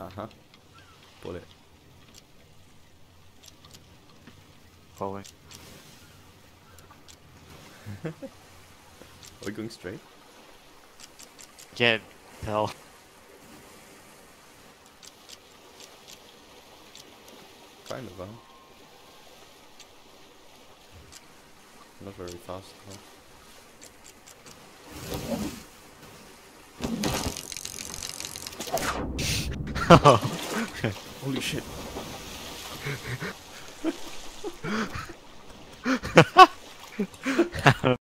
Uh-huh. Pull it. Are we going straight? Can't tell. Kind of, huh? Not very fast, huh? Holy shit.